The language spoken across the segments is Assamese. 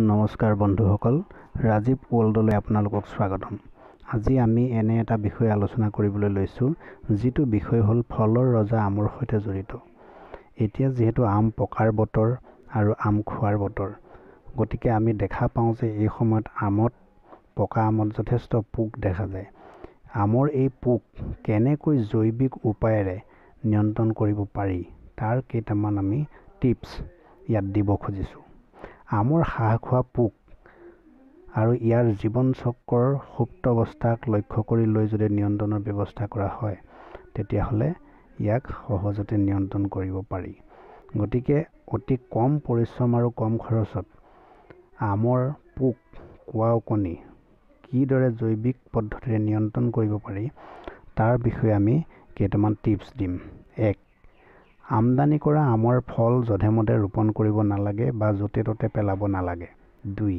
নমস্কাৰ বন্ধুসকল ৰাজীৱ ৱৰ্ল্ডলৈ আপোনালোকক স্বাগতম। আজি আমি এনে এটা বিষয় আলোচনা কৰিবলৈ লৈছোঁ যিটো বিষয় হ'ল ফলৰ ৰজা আমৰ সৈতে জড়িত। এতিয়া যিহেতু আম পকাৰ বতৰ আৰু আম খোৱাৰ বতৰ গতিকে আমি দেখা পাওঁ যে এই সময়ত আমত পকা আমত যথেষ্ট পোক দেখা যায়। আমৰ এই পোক কেনেকৈ জৈৱিক উপায়েৰে নিয়ন্ত্ৰণ কৰিব পাৰি তাৰ কেইটামান আমি টিপছ ইয়াত দিব খুজিছোঁ। আমৰ হাঁহ খোৱা পোক আৰু ইয়াৰ জীৱন চক্ৰৰ সুপ্ত অৱস্থাক লক্ষ্য কৰি লৈ যদি নিয়ন্ত্ৰণৰ ব্যৱস্থা কৰা হয় তেতিয়াহ'লে ইয়াক সহজতে নিয়ন্ত্ৰণ কৰিব পাৰি। গতিকে অতি কম পৰিশ্ৰম আৰু কম খৰচত আমৰ পোক কোৱা কণী কিদৰে জৈৱিক পদ্ধতিৰে নিয়ন্ত্ৰণ কৰিব পাৰি তাৰ বিষয়ে আমি কেইটামান টিপছ দিম। এক আমদানি কৰা আমৰ ফল যধে মধে ৰোপণ কৰিব নালাগে বা য'তে ত'তে পেলাব নালাগে। দুই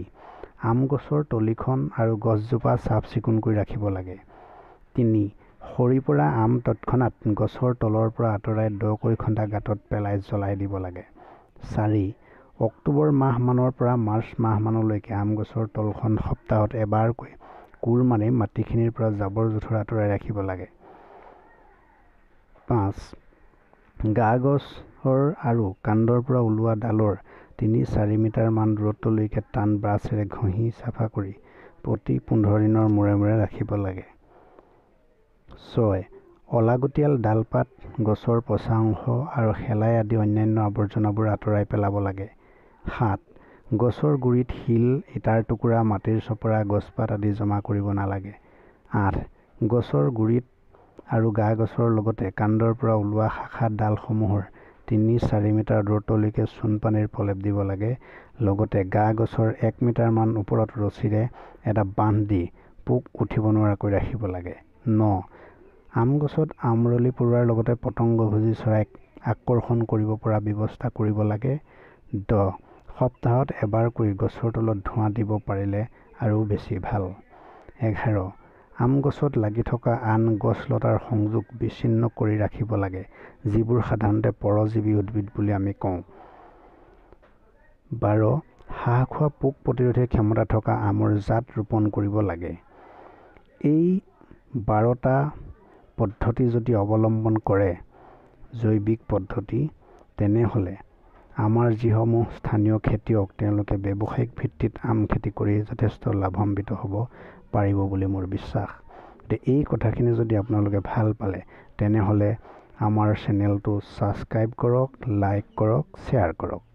আম গছৰ তলিখন আৰু গছজোপা চাফ চিকুণ কৰি ৰাখিব লাগে। তিনি সৰি পৰা আম তৎক্ষণাত গছৰ তলৰ পৰা আঁতৰাই দকৈ খন্দা গাঁতত পেলাই জ্বলাই দিব লাগে। চাৰি অক্টোবৰ মাহমানৰ পৰা মাৰ্চ মাহমানলৈকে আম গছৰ তলখন সপ্তাহত এবাৰকৈ কোৰ মাৰি মাটিখিনিৰ পৰা জাবৰ জোঁথৰ আঁতৰাই ৰাখিব লাগে। পাঁচ গা গছৰ আৰু কাণ্ডৰ পৰা ওলোৱা ডালৰ তিনি চাৰি মিটাৰমান দূৰত্বলৈকে টান ব্ৰাছেৰে ঘঁহি চাফা কৰি প্ৰতি পোন্ধৰ দিনৰ মূৰে মূৰে ৰাখিব লাগে। ছয় অলাগতিয়াল ডালপাত গছৰ পচা অংশ আৰু শেলাই আদি অন্যান্য আৱৰ্জনাবোৰ আঁতৰাই পেলাব লাগে। সাত গছৰ গুৰিত শিল ইটাৰ টুকুৰা মাটিৰ চপৰা গছপাত আদি জমা কৰিব নালাগে। আঠ গছৰ গুৰিত আৰু গা গছৰ লগতে কাণ্ডৰ পৰা ওলোৱা শাখা ডালসমূহৰ তিনি চাৰি মিটাৰ দূৰত্বলৈকে চূণ পানীৰ প্ৰলেপ দিব লাগে। লগতে গা গছৰ এক মিটাৰমান ওপৰত ৰছীৰে এটা বান্ধ দি পোক উঠিব নোৱাৰাকৈ ৰাখিব লাগে। ন আম গছত আমৰলি পৰুৱাৰ লগতে পতংগভোজী চৰাইক আকৰ্ষণ কৰিব পৰা ব্যৱস্থা কৰিব লাগে। দহ সপ্তাহত এবাৰকৈ গছৰ তলত ধোঁৱা দিব পাৰিলে আৰু বেছি ভাল। এঘাৰ আম গছত লাগি থকা আন গছ লতাৰ সংযোগ বিচ্ছিন্ন কৰি ৰাখিব লাগে যিবোৰ সাধাৰণতে পৰজীৱী উদ্ভিদ বুলি আমি কওঁ। বাৰ হাঁহ খোৱা পোক প্ৰতিৰোধী ক্ষমতা থকা আমৰ জাত ৰোপণ কৰিব লাগে। এই বাৰটা পদ্ধতি যদি অৱলম্বন কৰে জৈৱিক পদ্ধতি তেনেহ'লে আমাৰ যিসমূহ স্থানীয় খেতিয়ক তেওঁলোকে ব্যৱসায়িক ভিত্তিত আম খেতি কৰি যথেষ্ট লাভান্বিত হ'ব পাৰিব বুলি মোৰ বিশ্বাস। গতিকে এই কথাখিনি যদি আপোনালোকে ভাল পালে তেনেহ'লে আমাৰ চেনেলটো ছাবস্ক্ৰাইব কৰক লাইক কৰক শ্বেয়াৰ কৰক।